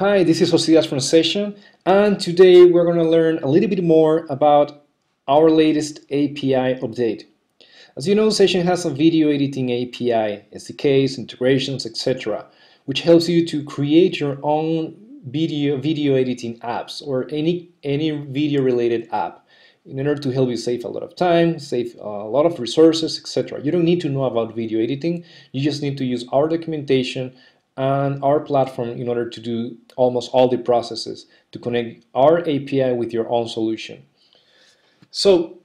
Hi, this is Josias from Sezion, and today we're going to learn a little bit more about our latest API update. As you know, Sezion has a video editing API, SDKs, integrations, etc., which helps you to create your own video video editing apps or any any video related app in order to help you save a lot of time, save a lot of resources, etc. You don't need to know about video editing, you just need to use our documentation and our platform in order to do almost all the processes to connect our API with your own solution. So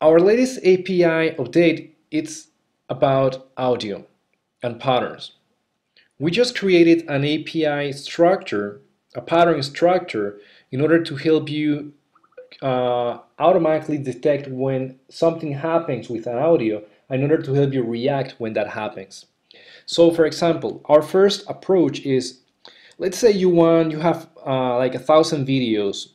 our latest API update it's about audio and patterns. We just created an API structure, a pattern structure, in order to help you uh, automatically detect when something happens with an audio in order to help you react when that happens. So for example, our first approach is, let's say you want, you have uh, like a thousand videos,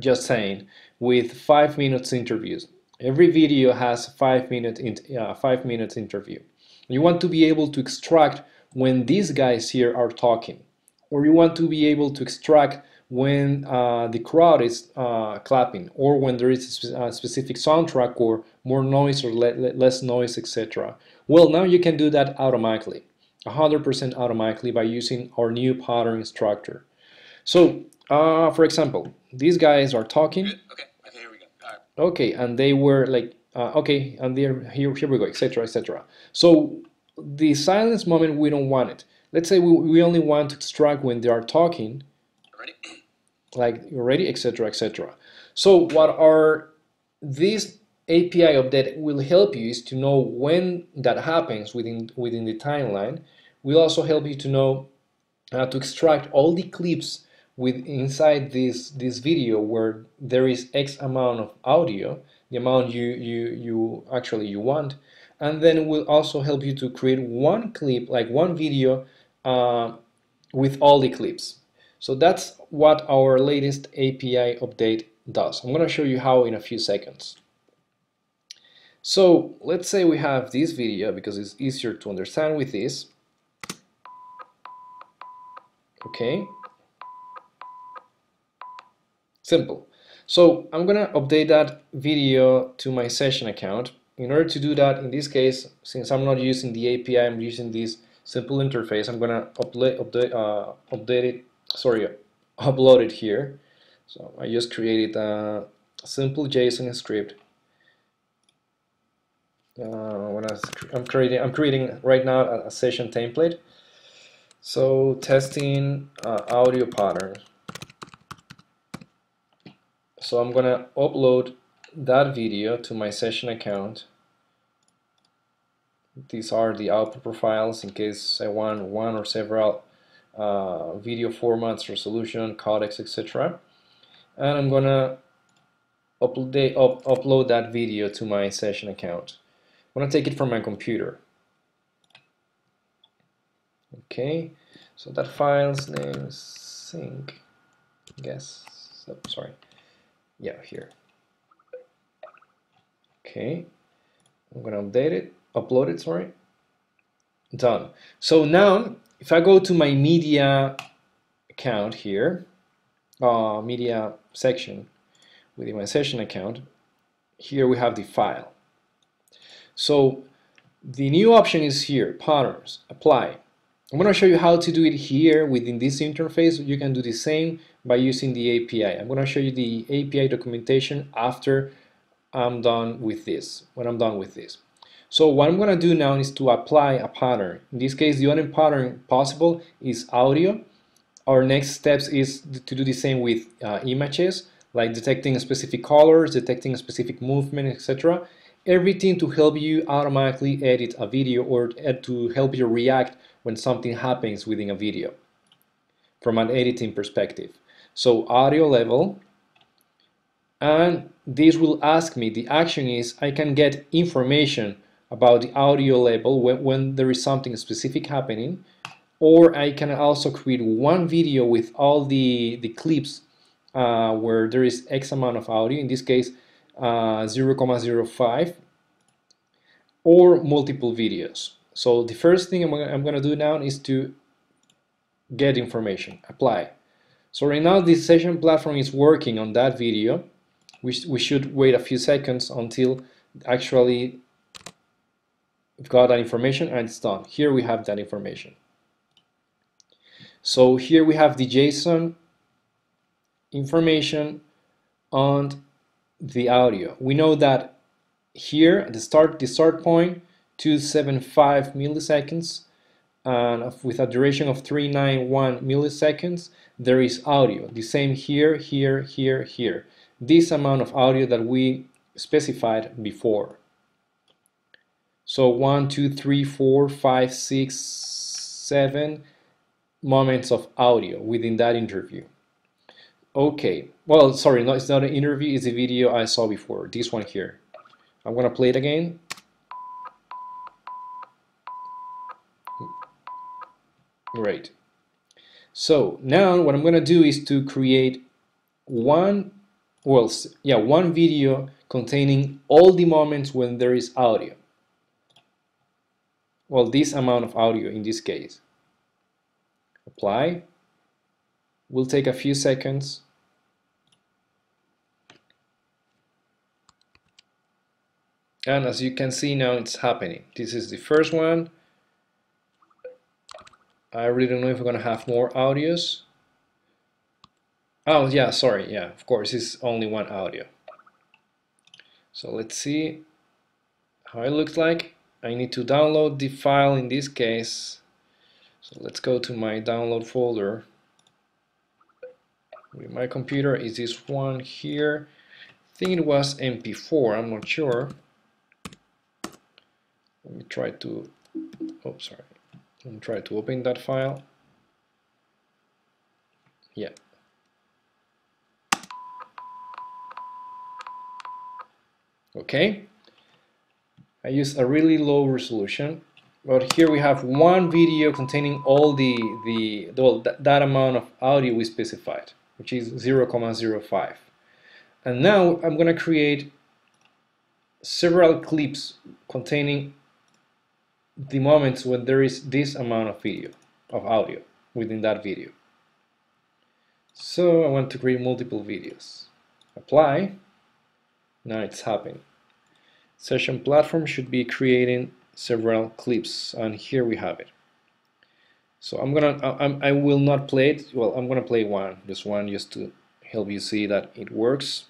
just saying, with five minutes interviews. Every video has five minute in, uh, five minutes interview. You want to be able to extract when these guys here are talking, or you want to be able to extract when uh, the crowd is uh, clapping or when there is a specific soundtrack or more noise or le less noise etc well now you can do that automatically 100% automatically by using our new pattern structure so uh, for example these guys are talking okay okay here we go right. okay and they were like uh, okay and they're here here we go etc etc so the silence moment we don't want it let's say we, we only want to extract when they are talking ready like ready, etc., etc. So what are these API update will help you is to know when that happens within within the timeline. Will also help you to know uh, to extract all the clips with inside this this video where there is X amount of audio, the amount you you you actually you want, and then will also help you to create one clip like one video uh, with all the clips. So that's what our latest API update does. I'm going to show you how in a few seconds. So let's say we have this video because it's easier to understand with this. Okay. Simple. So I'm to update that video to my Sezion account. In order to do that, in this case, since I'm not using the API, I'm using this simple interface. I'm to update, update, uh, update it sorry, upload it here. So I just created a simple JSON script. Uh, when I, am creating, I'm creating right now a, a Sezion template. So testing uh, audio pattern. So I'm gonna upload that video to my Sezion account. These are the output profiles in case I want one or several uh, video formats, resolution, codecs, etc. And I'm gonna upload, up, upload that video to my Sezion account. I'm gonna take it from my computer. Okay, so that file's name is sync, I guess, so, sorry, yeah, here. Okay, I'm gonna update it, upload it, sorry, done. So now if I go to my media account here, uh, media section within my Sezion account, here we have the file. So the new option is here, patterns, apply. I'm going to show you how to do it here within this interface. You can do the same by using the API. I'm going to show you the API documentation after I'm done with this, when I'm done with this. So what I'm going to do now is to apply a pattern. In this case, the only pattern possible is audio. Our next steps is to do the same with uh, images, like detecting specific colors, detecting specific movement, etc. Everything to help you automatically edit a video or to help you react when something happens within a video from an editing perspective. So audio level, and this will ask me, the action is I can get information about the audio level when, when there is something specific happening or I can also create one video with all the, the clips uh, where there is X amount of audio, in this case uh, 0.05 or multiple videos. So the first thing I'm, I'm going to do now is to get information, apply. So right now this Sezion platform is working on that video. We, sh we should wait a few seconds until actually we've got that information and it's done. Here we have that information. So here we have the JSON information on the audio. We know that here the start the start point 275 milliseconds and with a duration of 391 milliseconds there is audio. The same here here here here. This amount of audio that we specified before. So one two three four five six seven moments of audio within that interview okay well sorry no it's not an interview it's a video I saw before this one here I'm gonna play it again Great. So now what I'm to do is to create one, well, yeah, one video containing all the moments when there is audio. Well, this amount of audio in this case. Apply. Will take a few seconds. And as you can see now, it's happening. This is the first one. I really don't know if we're gonna have more audios. Oh yeah, sorry, yeah, of course, it's only one audio. So let's see how it looks like. I need to download the file in this case. So let's go to my download folder. With my computer is this one here. I think it was MP4, I'm not sure. Try to, oh sorry, and try to open that file. Yeah. Okay. I use a really low resolution, but here we have one video containing all the, the, the that, that amount of audio we specified, which is 0.05. And now I'm going to create several clips containing the moments when there is this amount of video, of audio within that video. So I want to create multiple videos. Apply. Now it's happening. Sezion platform should be creating several clips and here we have it. So I'm gonna, I, I will not play it, well I'm gonna play one, just one just to help you see that it works,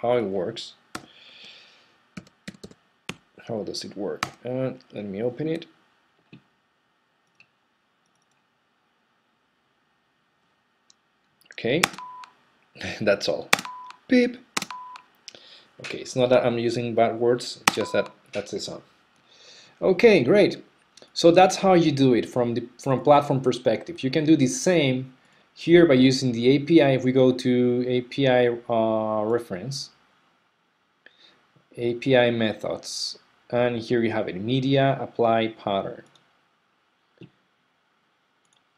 how it works how does it work? Uh, let me open it. Okay, that's all. Beep. Okay, it's not that I'm using bad words, just that that's the sound. Okay, great. So that's how you do it from the from platform perspective. You can do the same here by using the API. If we go to API uh, reference, API methods, and here you have it media apply pattern.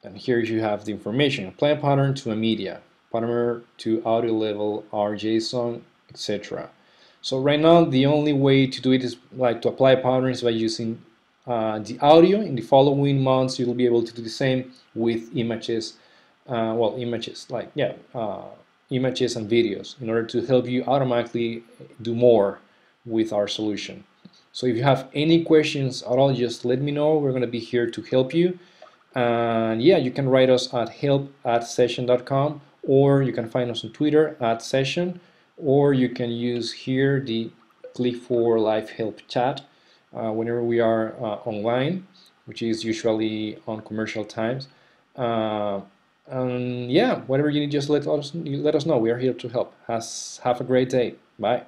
And here you have the information. Apply pattern to a media pattern to audio level RJSON etc so right now the only way to do it is like to apply patterns by using uh, the audio. In the following months you'll be able to do the same with images uh, well images like yeah uh, images and videos in order to help you automatically do more with our solution so if you have any questions at all, just let me know. We're going to be here to help you. And yeah, you can write us at help at sezion.com or you can find us on Twitter at Sezion or you can use here the click for live help chat uh, whenever we are uh, online, which is usually on commercial times. Uh, and yeah, whatever you need, just let us let us know. We are here to help. Has have a great day. Bye.